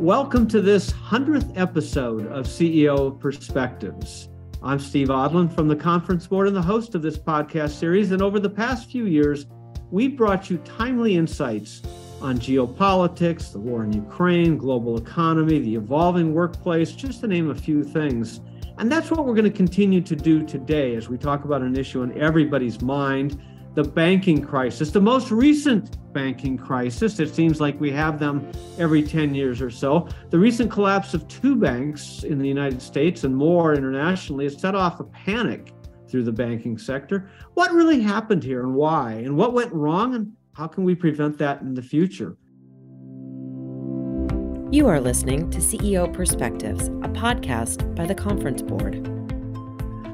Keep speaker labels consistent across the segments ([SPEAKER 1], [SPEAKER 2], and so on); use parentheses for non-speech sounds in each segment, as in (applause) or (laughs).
[SPEAKER 1] Welcome to this 100th episode of CEO Perspectives. I'm Steve Odland from the Conference Board and the host of this podcast series. And over the past few years, we've brought you timely insights on geopolitics, the war in Ukraine, global economy, the evolving workplace, just to name a few things. And that's what we're going to continue to do today as we talk about an issue on everybody's mind the banking crisis, the most recent banking crisis. It seems like we have them every 10 years or so. The recent collapse of two banks in the United States and more internationally has set off a panic through the banking sector. What really happened here and why? And what went wrong? And how can we prevent that in the future?
[SPEAKER 2] You are listening to CEO Perspectives, a podcast by the Conference Board.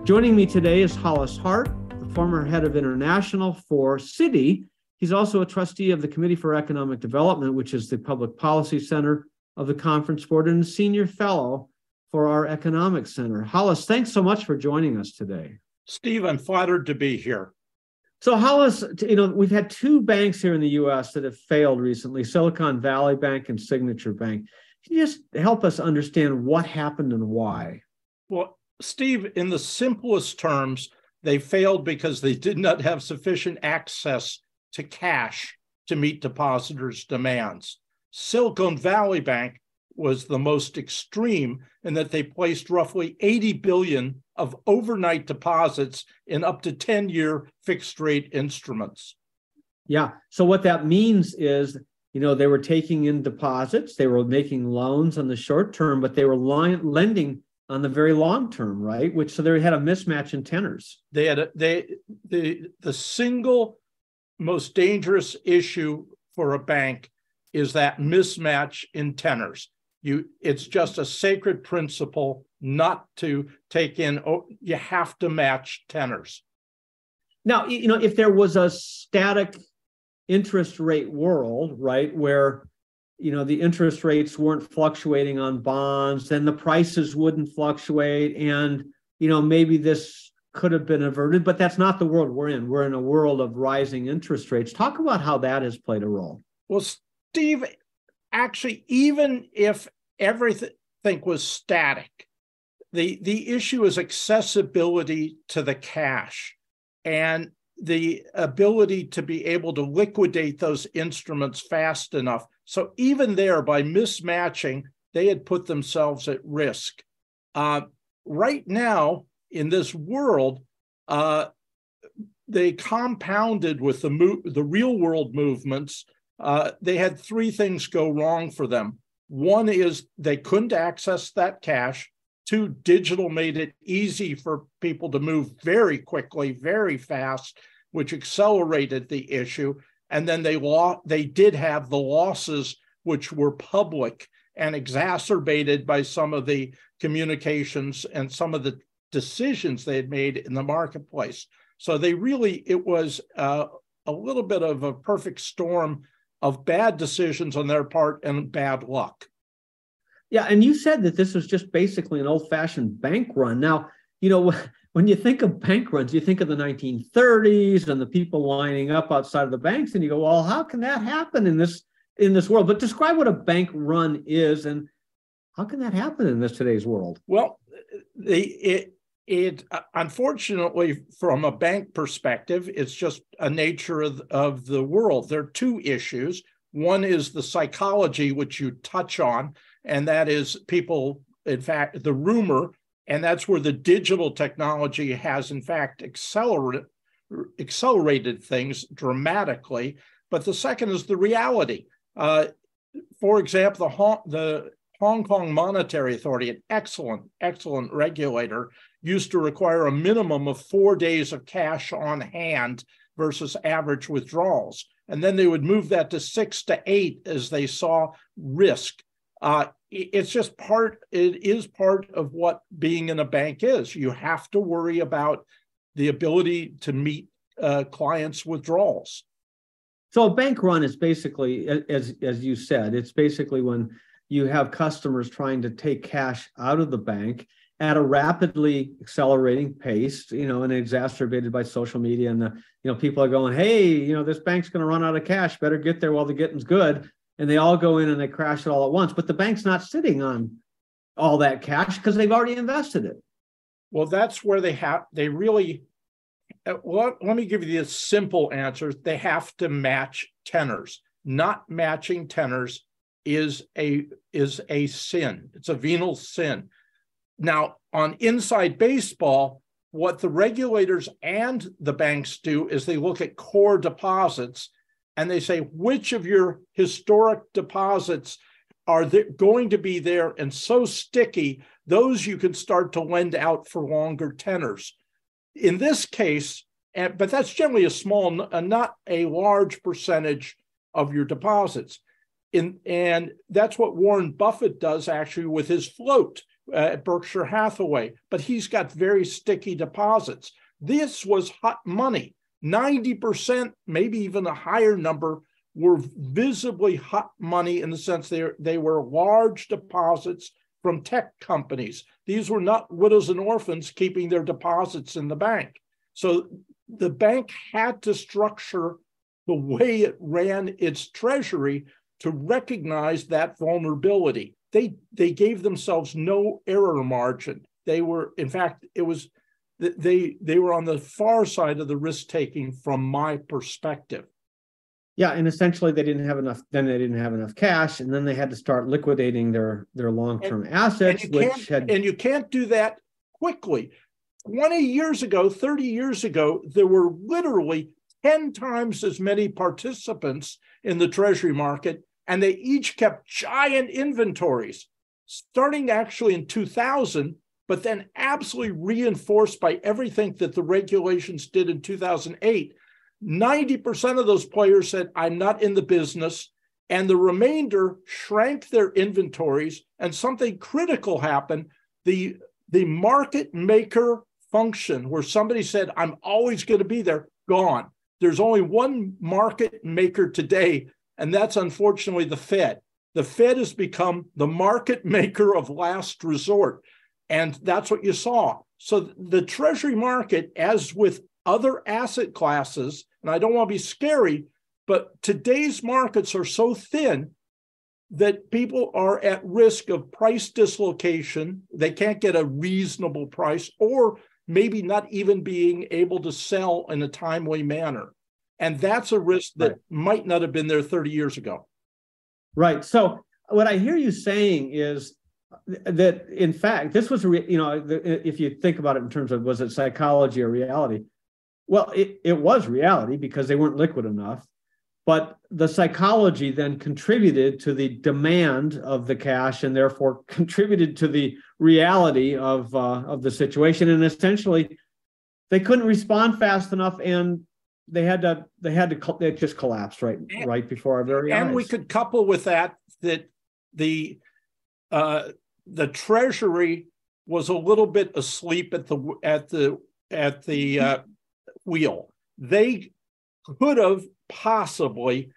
[SPEAKER 1] Joining me today is Hollis Hart, former head of international for Citi. He's also a trustee of the Committee for Economic Development, which is the public policy center of the Conference Board, and a senior fellow for our Economic Center. Hollis, thanks so much for joining us today.
[SPEAKER 3] Steve, I'm flattered to be here.
[SPEAKER 1] So, Hollis, you know, we've had two banks here in the US that have failed recently Silicon Valley Bank and Signature Bank. Can you just help us understand what happened and why?
[SPEAKER 3] Well, Steve, in the simplest terms, they failed because they did not have sufficient access to cash to meet depositors' demands. Silicon Valley Bank was the most extreme in that they placed roughly 80 billion of overnight deposits in up to 10 year fixed rate instruments.
[SPEAKER 1] Yeah. So what that means is, you know, they were taking in deposits, they were making loans on the short term, but they were lending on the very long term, right? Which so they had a mismatch in tenors.
[SPEAKER 3] They had a, they the the single most dangerous issue for a bank is that mismatch in tenors. You it's just a sacred principle not to take in oh, you have to match tenors.
[SPEAKER 1] Now, you know, if there was a static interest rate world, right, where you know the interest rates weren't fluctuating on bonds then the prices wouldn't fluctuate and you know maybe this could have been averted but that's not the world we're in. We're in a world of rising interest rates. Talk about how that has played a role.
[SPEAKER 3] Well steve actually even if everything was static the the issue is accessibility to the cash and the ability to be able to liquidate those instruments fast enough so even there, by mismatching, they had put themselves at risk. Uh, right now, in this world, uh, they compounded with the mo- the real world movements. Uh, they had three things go wrong for them. One is they couldn't access that cash. Two, digital made it easy for people to move very quickly, very fast, which accelerated the issue and then they law they did have the losses which were public and exacerbated by some of the communications and some of the decisions they had made in the marketplace. So they really it was uh, a little bit of a perfect storm of bad decisions on their part and bad luck.
[SPEAKER 1] Yeah and you said that this was just basically an old fashioned bank run. Now you know when you think of bank runs, you think of the 1930s and the people lining up outside of the banks, and you go, "Well, how can that happen in this in this world?" But describe what a bank run is, and how can that happen in this today's world?
[SPEAKER 3] Well, the it it uh, unfortunately, from a bank perspective, it's just a nature of, of the world. There are two issues. One is the psychology, which you touch on, and that is people. In fact, the rumor and that's where the digital technology has, in fact, accelerated, accelerated things dramatically. But the second is the reality. Uh, for example, the Hong, the Hong Kong Monetary Authority, an excellent, excellent regulator, used to require a minimum of four days of cash on hand versus average withdrawals. And then they would move that to six to eight as they saw risk. Uh, it's just part it is part of what being in a bank is. You have to worry about the ability to meet uh, clients withdrawals.
[SPEAKER 1] So a bank run is basically as as you said it's basically when you have customers trying to take cash out of the bank at a rapidly accelerating pace you know and exacerbated by social media and the you know people are going hey you know this bank's going to run out of cash. Better get there while the getting's good and they all go in and they crash it all at once. But the bank's not sitting on all that cash because they've already invested it.
[SPEAKER 3] Well, that's where they have they really. Uh, let me give you the simple answer. They have to match tenors. Not matching tenors is a is a sin. It's a venal sin. Now, on inside baseball, what the regulators and the banks do is they look at core deposits and they say which of your historic deposits are going to be there and so sticky those you can start to lend out for longer tenors? In this case but that's generally a small not a large percentage of your deposits. In, and that's what warren buffett does actually with his float uh, at berkshire hathaway but he's got very sticky deposits. This was hot money 90%, maybe even a higher number, were visibly hot money in the sense they, they were large deposits from tech companies. These were not widows and orphans keeping their deposits in the bank. So the bank had to structure the way it ran its treasury to recognize that vulnerability. They, they gave themselves no error margin. They were, in fact, it was they they were on the far side of the risk taking from my perspective.
[SPEAKER 1] Yeah and essentially they didn't have enough then they didn't have enough cash and then they had to start liquidating their their long-term and, assets
[SPEAKER 3] and
[SPEAKER 1] which had
[SPEAKER 3] and you can't do that quickly. 20 years ago 30 years ago there were literally 10 times as many participants in the treasury market and they each kept giant inventories. Starting actually in 2000 but then absolutely reinforced by everything that the regulations did in 2008. 90% of those players said, I'm not in the business. And the remainder shrank their inventories, and something critical happened. The, the market maker function, where somebody said, I'm always going to be there, gone. There's only one market maker today, and that's unfortunately the Fed. The Fed has become the market maker of last resort. And that's what you saw. So the treasury market, as with other asset classes, and I don't want to be scary, but today's markets are so thin that people are at risk of price dislocation. They can't get a reasonable price, or maybe not even being able to sell in a timely manner. And that's a risk that right. might not have been there 30 years ago.
[SPEAKER 1] Right. So, what I hear you saying is that in fact this was you know if you think about it in terms of was it psychology or reality well it, it was reality because they weren't liquid enough but the psychology then contributed to the demand of the cash and therefore (laughs) contributed to the reality of uh, of the situation and essentially they couldn't respond fast enough and they had to they had to they just collapsed right and, right before our very
[SPEAKER 3] and
[SPEAKER 1] eyes.
[SPEAKER 3] we could couple with that that the uh, the Treasury was a little bit asleep at the at the at the uh, wheel. They could have possibly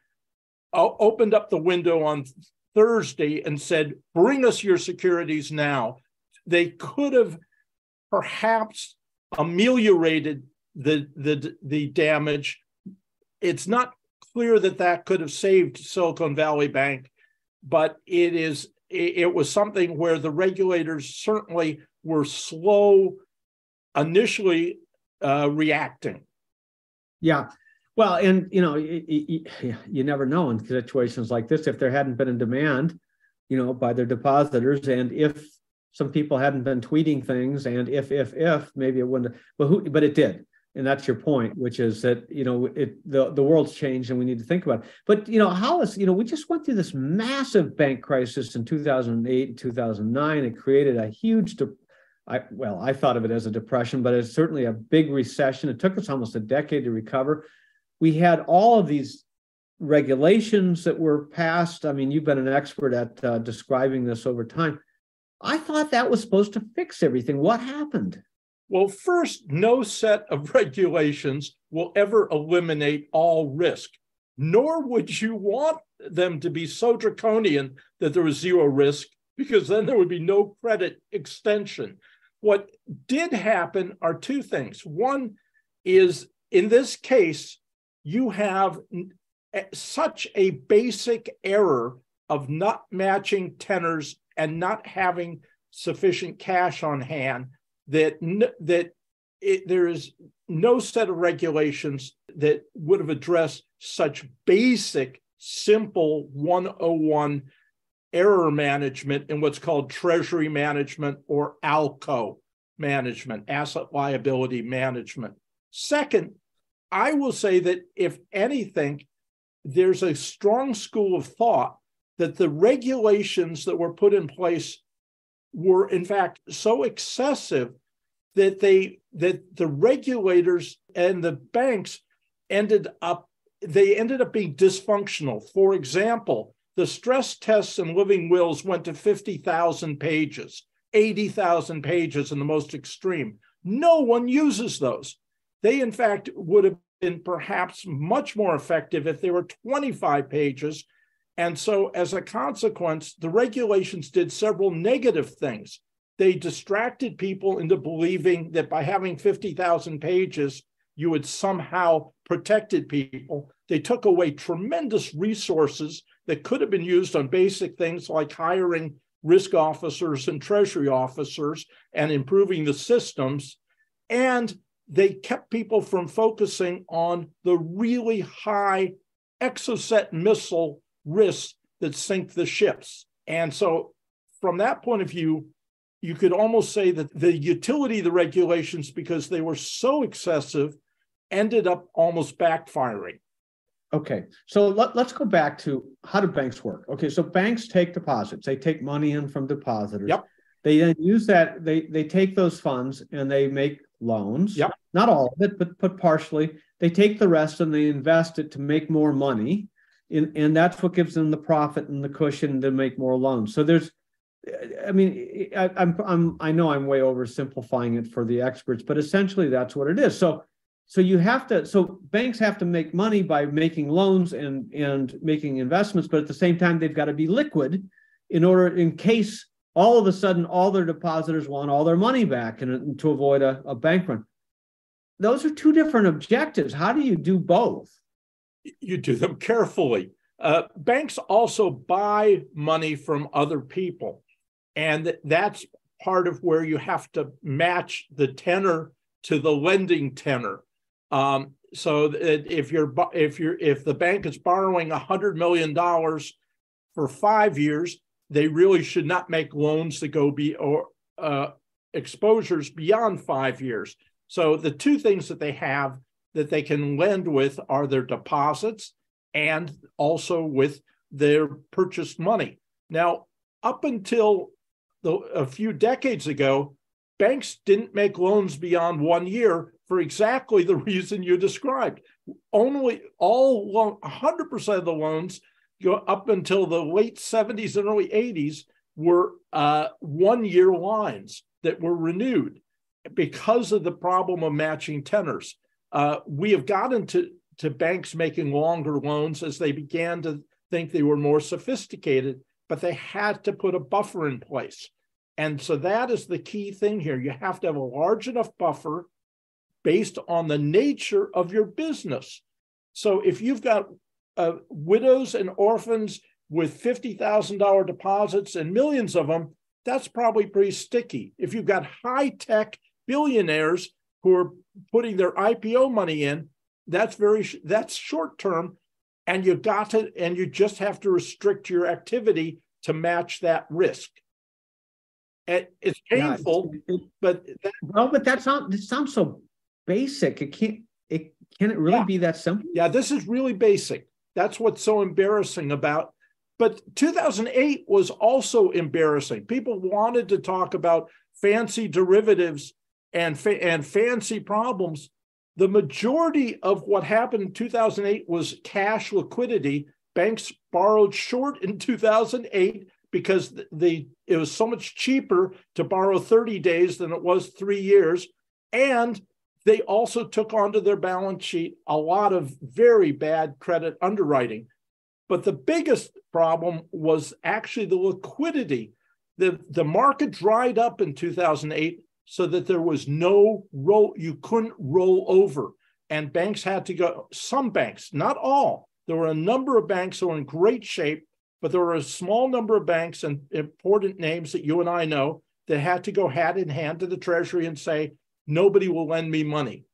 [SPEAKER 3] uh, opened up the window on Thursday and said, "Bring us your securities now." They could have perhaps ameliorated the the the damage. It's not clear that that could have saved Silicon Valley Bank, but it is it was something where the regulators certainly were slow initially uh, reacting.
[SPEAKER 1] Yeah. Well, and you know, you, (laughs) you, never know in situations like this if there hadn't been a demand, you know, by their depositors, and if some people hadn't been tweeting things, and if if if maybe it wouldn't. But who? But it did and that's your point which is that you know it the, the world's changed and we need to think about it. But you know hollis you know we just went through this massive bank crisis in 2008 and 2009 it created a huge de- I, well i thought of it as a depression but it's certainly a big recession. It took us almost a decade to recover. We had all of these regulations that were passed. I mean you've been an expert at uh, describing this over time. I thought that was supposed to fix everything. What happened
[SPEAKER 3] well, first, no set of (laughs) regulations will ever eliminate all risk, nor would you want them to be so draconian that there was zero risk, because then there would be no credit extension. What did happen are two things. One is in this case, you have eh, such a basic error of not matching tenors and not having sufficient cash on hand that that it, there is no set of regulations that would have addressed such basic simple 101 error management in what's called treasury management or ALCO management, asset liability management. Second, I will say that if anything, there's a strong school of thought that the regulations that were put in place were in fact so excessive that they that the regulators and the banks ended up they ended up being dysfunctional. For example, the stress tests and living wills went to 50,000 pages, 80,000 pages in the most extreme. No one uses those. They, in fact, would have been perhaps much more effective if they were 25 pages. And so, as a consequence, the regulations did several negative things. They distracted people into believing that by having 50,000 pages, you had somehow protected people. They took away tremendous resources that could have been used on basic things like hiring risk officers and treasury officers and improving the systems. And they kept people from focusing on the really high exocet missile risks that sink the ships. And so, from that point of view, you could almost say that the utility of the regulations, because they were so excessive, ended up almost backfiring.
[SPEAKER 1] Okay, so let, us go back to how do banks work? Okay, so banks take deposits. They take money in from depositors.
[SPEAKER 3] Yep.
[SPEAKER 1] They then use that. They they take those funds and they make loans.
[SPEAKER 3] Yep.
[SPEAKER 1] Not all of it, but but partially. They take the rest and they invest it to make more money, in, and that's what gives them the profit and the cushion to make more loans. So there's, I mean, I, I'm I'm I know I'm way oversimplifying it for the experts, but essentially that's what it is. So so you have to so banks have to make money by making loans and and making investments but at the same time they've got to be liquid in order in case all of a sudden all their depositors want all their money back and, and to avoid a, a bank run those are two different objectives how do you do both
[SPEAKER 3] you do them carefully. Uh, banks also buy money from other people. And that's part of where you have to match the tenor to the lending tenor. Um, so if you're if you're if the bank is borrowing hundred million dollars for five years, they really should not make loans that go be or uh, exposures beyond five years. So the two things that they have that they can lend with are their deposits and also with their purchased money. Now, up until the, a few decades ago, banks didn't make loans beyond one year for exactly the (laughs) reason you described. Only all loan, 100% of the loans go up until the late 70s and early 80s were uh, one year lines that were renewed because of the problem of matching tenors. Uh, we have gotten to, to banks making longer loans as they began to think they were more sophisticated, but they had to put a buffer in place. And so that is the key thing here. You have to have a large enough buffer based on the nature of your business. So if you've got uh, widows and orphans with $50,000 deposits and millions of them, that's probably pretty sticky. If you've got high tech billionaires who are putting their IPO money in, that's very that's short term, and you got to and you just have to restrict your activity to match that risk. And it's painful, yeah, it, but
[SPEAKER 1] that, well, but that's not. It sounds so basic. It can't. It can it really yeah. be that simple?
[SPEAKER 3] Yeah, this is really basic. That's what's so embarrassing about. But 2008 was also embarrassing. People wanted to talk about fancy derivatives and fa- and fancy problems. The majority of what happened in 2008 was cash liquidity. Banks borrowed short in 2008 because the it was so much cheaper to borrow 30 days than it was 3 years and they also took onto their balance sheet a lot of very bad credit underwriting. But the biggest problem was actually the liquidity. The, the market dried up in 2008 so that there was no roll, you couldn't roll over. And banks had to go, some banks, not all, There were a number of banks that were in great shape, but there were a small number of banks and important names that you and I know that had to go hand in hand to the Treasury and say, nobody will lend me money.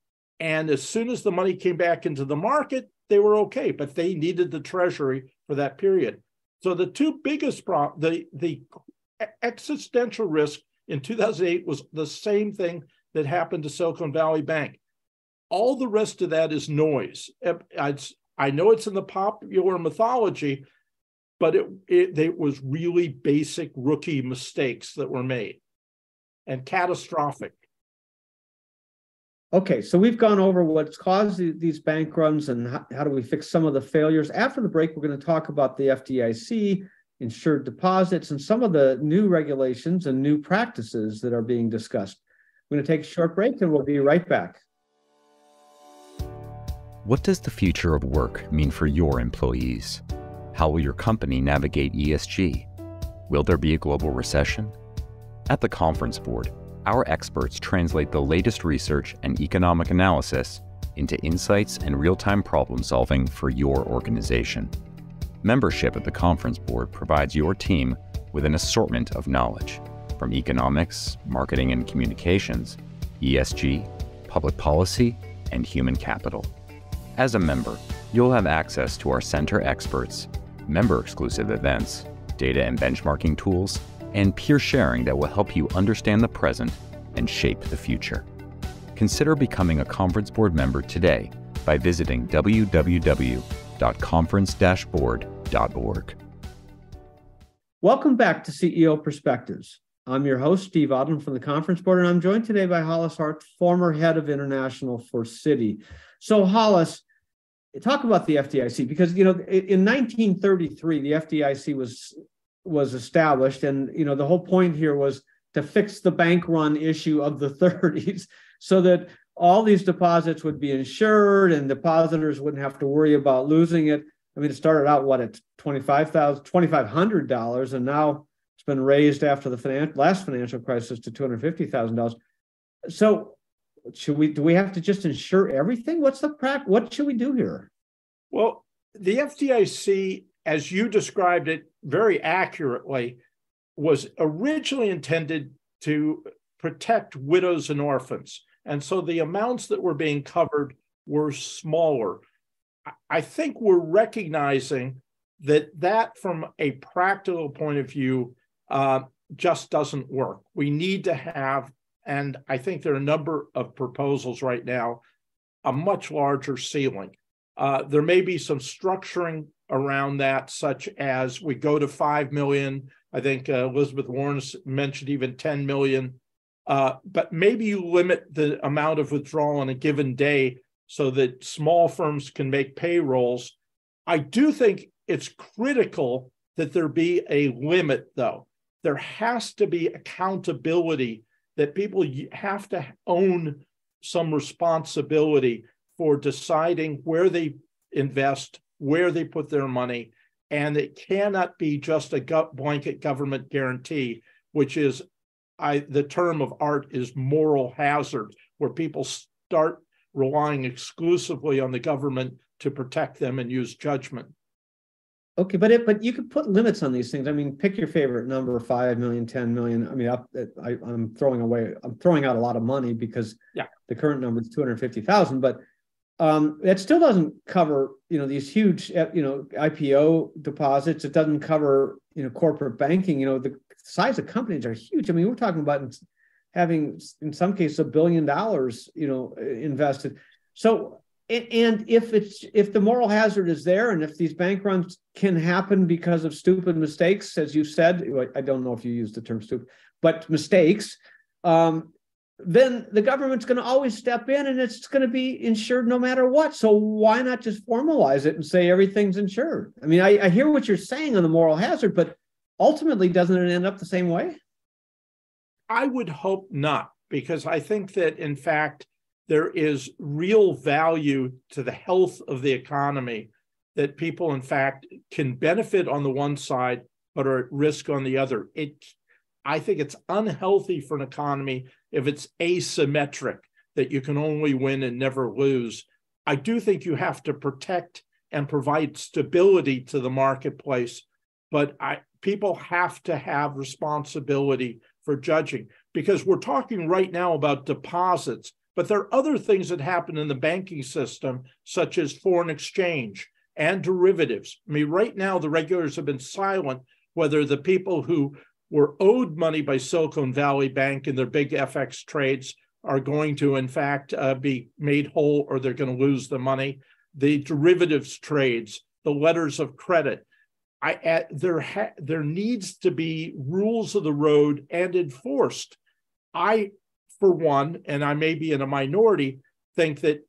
[SPEAKER 3] And as soon as the money came back into the market, they were okay, but they needed the Treasury for that period. So the two biggest problems, the, the existential risk in 2008 was the same thing that happened to Silicon Valley Bank. All the rest of that is noise. I know it's in the popular mythology, but it, it, it was really basic rookie mistakes that were made and catastrophic.
[SPEAKER 1] Okay, so we've gone over what's caused these bank runs and how, how, do we fix some of the failures. After the break, we're going to talk about the FDIC, insured deposits, and some of the new regulations and new practices that are being discussed. We're going to take a short break and we'll be right back.
[SPEAKER 4] What does the future of work mean for your employees? How will your company navigate ESG? Will there be a global recession? At the Conference Board, our experts translate the latest research and economic analysis into insights and real time problem solving for your organization. Membership at the Conference Board provides your team with an assortment of knowledge from economics, marketing and communications, ESG, public policy, and human capital. As a member, you'll have access to our center experts, member exclusive events, data and benchmarking tools, and peer sharing that will help you understand the present and shape the future. Consider becoming a Conference Board member today by visiting www.conference-board.org.
[SPEAKER 1] Welcome back to CEO Perspectives. I'm your host, Steve Odland from the Conference Board, and I'm joined today by Hollis Hart, former head of international for Citi. So, Hollis, talk about the FDIC because you know in 1933 the FDIC was was established, and you know the whole point here was to fix the bank run issue of the (laughs) 30s, so that all these deposits would be insured and depositors wouldn't have to worry about losing it. I mean, it started out what at twenty five thousand, twenty five hundred dollars, and now it's been raised after the finan- last financial crisis to two hundred fifty thousand dollars. So, should we? Do we have to just insure everything? What's the prac? What should we do here?
[SPEAKER 3] Well, the FDIC, as you described it very accurately, was originally intended to protect widows and orphans, and so the amounts that were being covered were smaller. I think we're recognizing that that from a practical point of view uh, just doesn't work. We need to have, and I think there are a number of proposals right now, a much larger ceiling. Uh, there may be some structuring around that, such as we go to 5 million. I think uh, Elizabeth Warren mentioned even 10 million. Uh, but maybe you limit the amount of withdrawal on a given day so that small firms can make payrolls. I do think it's critical that there be a limit, though there has to be accountability that people have to own some responsibility for deciding where they invest, where they put their money. And it cannot be just a blanket government guarantee, which is I, the term of art is moral hazard, where people start relying exclusively on the government to protect them and use judgment.
[SPEAKER 1] Okay, but it but you could put limits on these things. I mean, pick your favorite number: five million, ten million. I mean, I, I, am throwing away, I'm throwing out a lot of money because
[SPEAKER 3] yeah.
[SPEAKER 1] the current number is two hundred fifty thousand. But um, that still doesn't cover, you know, these huge, uh, you know, IPO deposits. It doesn't cover, you know, corporate banking. You know, the size of companies are huge. I mean, we're talking about having, in some cases, a billion dollars, you know, invested. So and if it's if the moral hazard is there and if these bank runs can happen because of stupid mistakes as you said i don't know if you use the term stupid but mistakes um, then the government's going to always step in and it's going to be insured no matter what. So why not just formalize it and say everything's insured? I mean I, I hear what you're saying on the moral hazard but ultimately doesn't it end up the same way
[SPEAKER 3] i would hope not because i think that in fact there is real value to the health of the economy that people, in fact, can benefit on the one side, but are at risk on the other. It, I think it's unhealthy for an economy if it's asymmetric, that you can only win and never lose. I do think you have to protect and provide stability to the marketplace. But I, people have to have responsibility for judging because we're talking right now about deposits, but there are other things that happen in the banking system, such as foreign exchange and derivatives. I mean, right now, the regulators have been silent whether the people who were owed money by Silicon Valley Bank in their big FX trades are going to, in fact, uh, be made whole or they're going to lose the money. The derivatives trades, the letters of credit. I, at, there, ha- there needs to be rules of the road and enforced. I, for one, and I may be in a minority, think that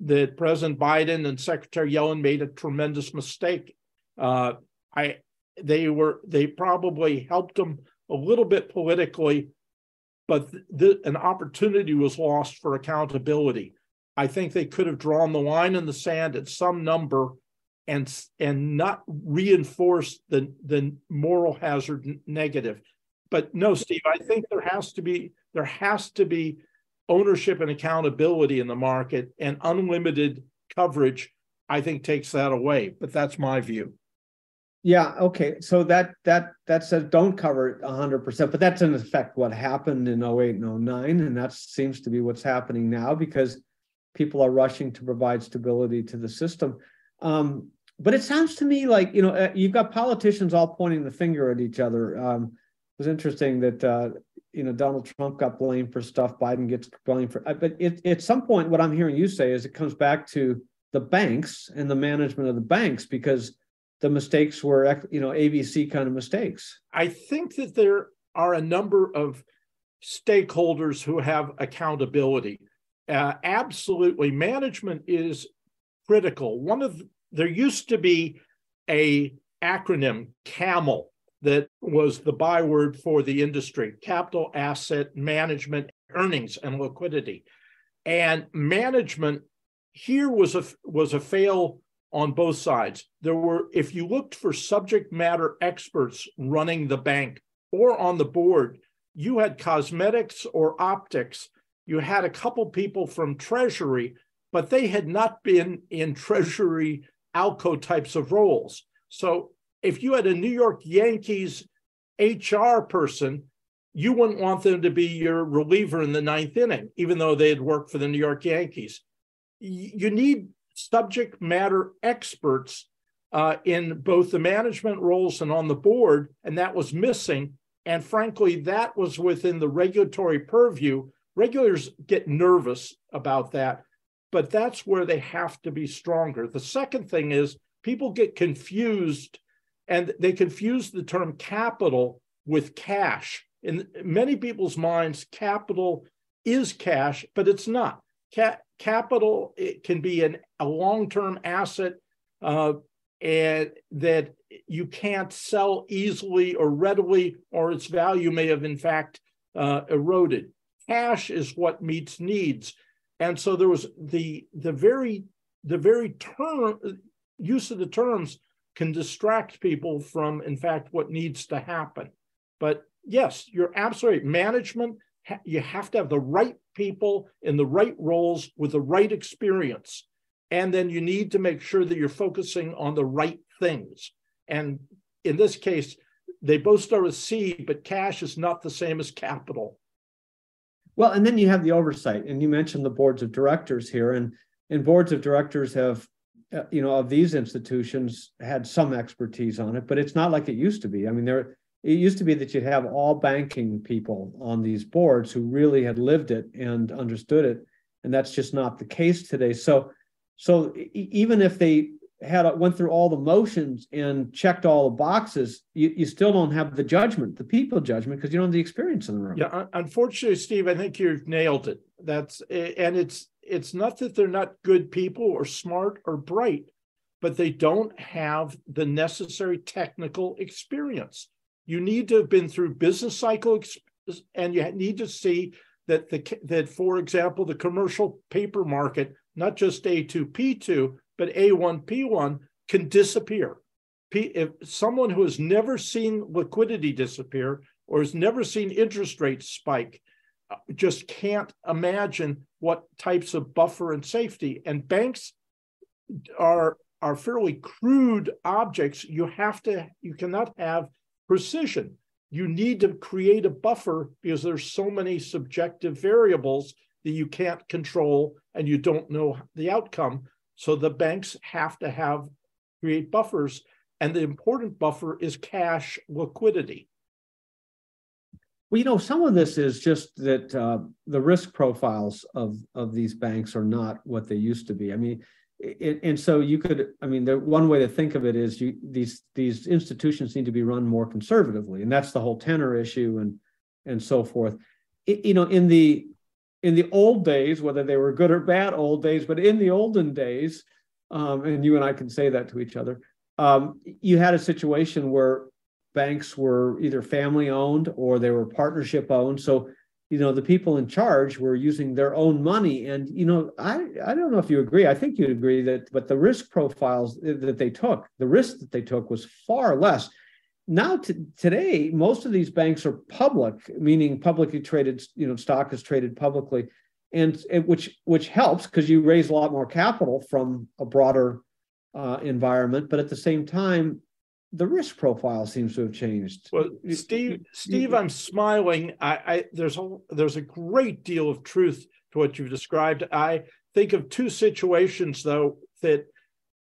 [SPEAKER 3] that President Biden and Secretary Yellen made a tremendous mistake. Uh, I they were they probably helped them a little bit politically, but th- an opportunity was lost for accountability. I think they could have drawn the line in the sand at some number and and not reinforce the the moral hazard negative. But no, Steve, I think there has to be there has to be ownership and accountability in the market and unlimited coverage i think takes that away but that's my view
[SPEAKER 1] yeah okay so that that that says don't cover it 100% but that's in effect what happened in 08 and 09 and that seems to be what's happening now because people are rushing to provide stability to the system um, but it sounds to me like you know uh, you've got politicians all pointing the finger at each other um, it was interesting that uh, you know Donald Trump got blamed for stuff, Biden gets blamed for. But it, at some point, what I'm hearing you say is it comes back to the banks and the management of the banks because the mistakes were you know ABC kind of mistakes.
[SPEAKER 3] I think that there are a number of stakeholders who have accountability. Uh, absolutely, management is critical. One of there used to be a acronym CAMEL that was the byword for the industry capital asset management, earnings, and liquidity. And management here was a, was a fail on both sides. There were, if you looked for subject matter experts running the bank or on the board, you had cosmetics or optics. You had a couple people from Treasury, but they had not been in Treasury ALCO types of roles. So if you had a New York Yankees HR person, you wouldn't want them to be your reliever in the ninth inning, even though they had worked for the New York Yankees. You need subject matter experts uh, in both the management roles and on the board, and that was missing. And frankly, that was within the regulatory purview. Regulators get nervous about that, but that's where they have to be stronger. The second thing is people get confused and they confuse the term capital with cash. In many people's minds, capital is cash, but it's not. Ca- capital it can be an, a long-term asset uh, and that you can't sell easily or readily, or its value may have in fact uh, eroded. Cash is what meets needs, and so there was the the very the very term use of the terms can distract people from, in fact, what needs to happen. But yes, you're absolutely. Management, you have to have the right people in the right roles with the right experience. And then you need to make sure that you're focusing on the right things. And in this case, they both start with C, but cash is not the same as capital.
[SPEAKER 1] Well, and then you have the oversight, and you mentioned the boards of directors here, and and boards of directors have uh, you know, of these institutions had some expertise on it, but it's not like it used to be. I mean, there it used to be that you'd have all banking people on these boards who really had lived it and understood it, and that's just not the case today. So, so even if they had uh, went through all the motions and checked all the boxes, you, you still don't have the judgment, the people judgment, because you don't have the experience in the room.
[SPEAKER 3] Yeah, unfortunately, Steve, I think you've nailed it. That's and it's it's not that they're not good people or smart or bright, but they don't have the necessary technical experience. You need to have been through business cycle and you need to see that the that for example the commercial paper market not just A2P2 but A1P1 can disappear. P, if someone who has never seen liquidity disappear or has never seen interest rates spike uh, just can't imagine what types of buffer and safety. And banks are are fairly crude objects, you have to, you cannot have precision. You need to create a buffer because there's so many subjective variables that you can't control and you don't know the outcome. So the banks have to have create buffers. And the important buffer is cash liquidity.
[SPEAKER 1] Well, you know, some of this is just that uh, the risk profiles of of these banks are not what they used to be. I mean, it, and so you could, I mean, the one way to think of it is you these these institutions need to be run more conservatively, and that's the whole tenor issue and and so forth. It, you know, in the in the old days, whether they were good or bad old days, but in the olden days, um, and you and I can say that to each other, um, you had a situation where banks were either family owned or they were partnership owned. So, you know, the people in charge were using their own money. And, you know, I, I don't know if you agree. I think you'd agree that, but the risk profiles that they took, the risk that they took was far less. Now, t- today, most of these banks are public, meaning publicly traded, you know, stock is traded publicly. And, and which which helps because you raise a lot more capital from a broader uh, environment, but at the same time, the risk profile seems to have changed.
[SPEAKER 3] Well, Steve, Steve, I'm smiling. I, I there's a there's a great deal of truth to what you've described. I think of two situations though that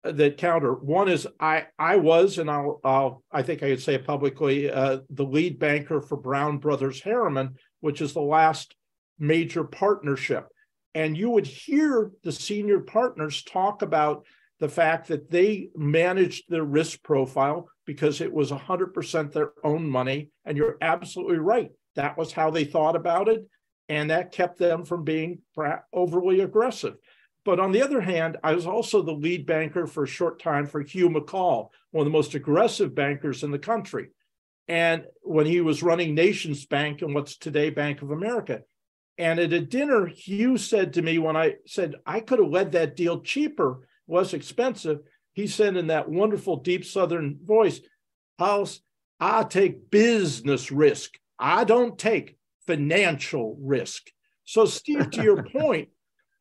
[SPEAKER 3] that counter. One is I I was and I'll, I'll I think I could say it publicly uh, the lead banker for Brown Brothers Harriman, which is the last major partnership, and you would hear the senior partners talk about the fact that they managed their risk profile because it was 100% their own money. And you're absolutely right. That was how they thought about it. And that kept them from being overly aggressive. But on the other hand, I was also the lead banker for a short time for Hugh McColl, one of the most aggressive bankers in the country. And when he was running Nations Bank and what's today Bank of America. And at a dinner, Hugh said to me when I said, I could have led that deal cheaper, less expensive he said in that wonderful deep Southern voice, House, I take business risk. I don't take financial risk. So, Steve, to your (laughs) point,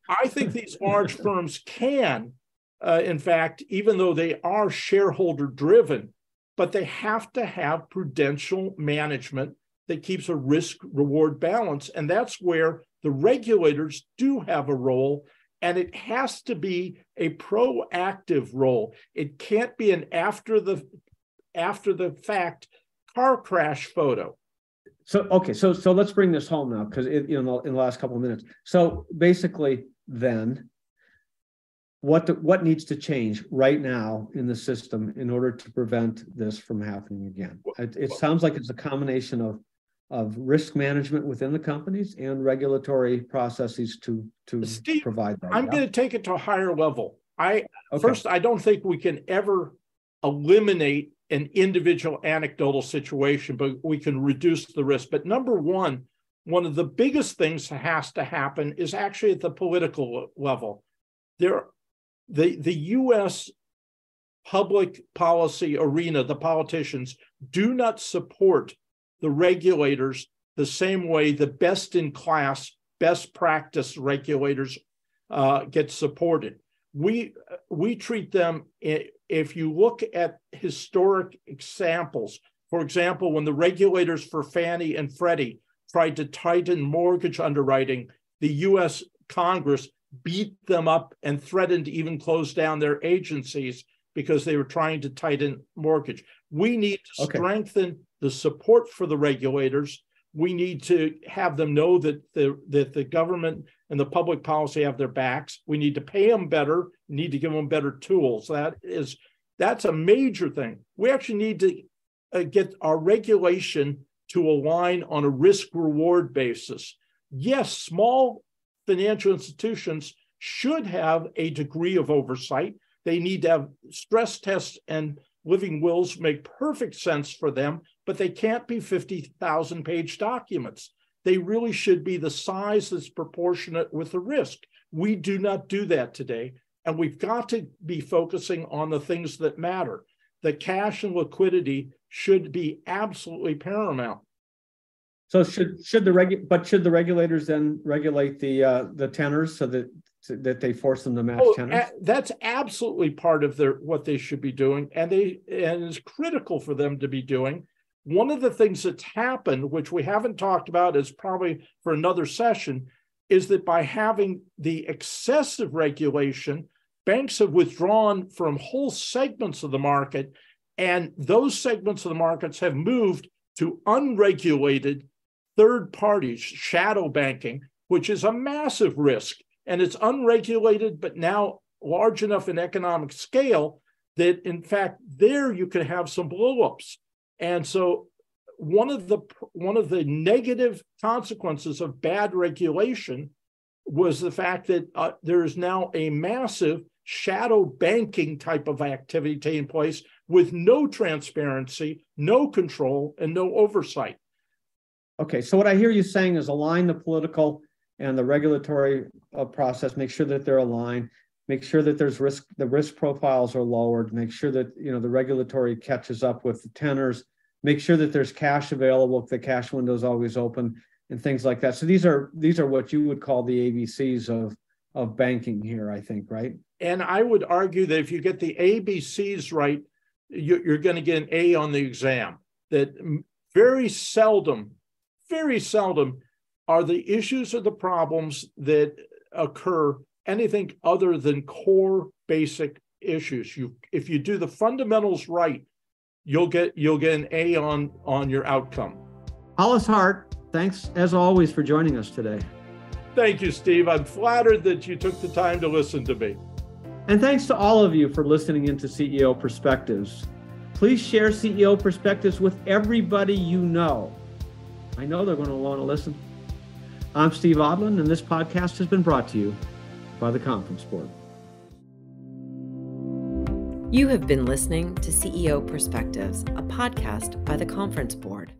[SPEAKER 3] I think these large (laughs) firms can, uh, in fact, even though they are shareholder driven, but they have to have prudential management that keeps a risk reward balance. And that's where the regulators do have a role and it has to be a proactive role. It can't be an after the after the fact car crash photo.
[SPEAKER 1] So okay, so so let's bring this home now because you know in the last couple of minutes. So basically, then what the, what needs to change right now in the system in order to prevent this from happening again? It, it sounds like it's a combination of of risk management within the companies and regulatory processes to to
[SPEAKER 3] Steve,
[SPEAKER 1] provide that.
[SPEAKER 3] I'm yeah? going to take it to a higher level. I okay. first, I don't think we can ever eliminate an individual anecdotal situation, but we can reduce the risk. But number one, one of the biggest things that has to happen is actually at the political level. There, the the U.S. public policy arena, the politicians do not support the regulators the same way the best in class, best practice regulators uh, get supported. We we treat them. If you look at historic examples, for example, when the regulators for Fannie and Freddie tried to tighten mortgage underwriting, the U.S. Congress beat them up and threatened to even close down their agencies because they were trying to tighten mortgage. We need to okay. strengthen the support for the regulators. We need to have them know that the that the government and the public policy have their backs. We need to pay them better. Need to give them better tools. That is that's a major thing. We actually need to uh, get our regulation to align on a risk reward basis. Yes, small financial institutions should have a degree of oversight. They need to have stress tests and living wills make perfect sense for them, but they can't be 50,000 page documents. They really should be the size that's proportionate with the risk. We do not do that today. And we've got to be focusing on the things that matter. The cash and liquidity should be absolutely paramount.
[SPEAKER 1] So should should the regu- but should the regulators then regulate the uh, the tenors so that that they force them to match
[SPEAKER 3] Oh,
[SPEAKER 1] tenors?
[SPEAKER 3] a- that's absolutely part of their what they should be doing, and they and is critical for them to be doing. One of the things that's happened, which we haven't talked about, is probably for another session, is that by having the excessive regulation, banks have withdrawn from whole segments of the market, and those segments of the markets have moved to unregulated third parties, shadow banking, which is a massive risk. And it's unregulated, but now large enough in economic scale that, in fact, there you can have some blowups. And so, one of the one of the negative consequences of bad regulation was the fact that uh, there is now a massive shadow banking type of activity taking place with no transparency, no control, and no oversight.
[SPEAKER 1] Okay, so what I hear you saying is align the political and the regulatory uh, process, make sure that they're aligned, make sure that there's risk, the risk profiles are lowered, make sure that, you know, the regulatory catches up with the tenors, make sure that there's cash available, if the cash window is always open and things like that. So these are, these are what you would call the ABCs of, of banking here, I think, right?
[SPEAKER 3] And I would argue that if you get the ABCs right, you- you're going to get an A on the exam. That very seldom, very seldom are the issues or the problems that occur anything other than core basic issues. You, if you do the fundamentals right, you'll get you'll get an A on on your outcome.
[SPEAKER 1] Hollis Hart, thanks as always for joining us today.
[SPEAKER 3] Thank you, Steve. I'm flattered that you took the time to listen to me.
[SPEAKER 1] And thanks to all of you for listening into CEO Perspectives. Please share CEO Perspectives with everybody you know. I know they're going to want to listen. I'm Steve Odland, and this podcast has been brought to you by the Conference Board.
[SPEAKER 2] You have been listening to CEO Perspectives, a podcast by the Conference Board.